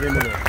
Démolo.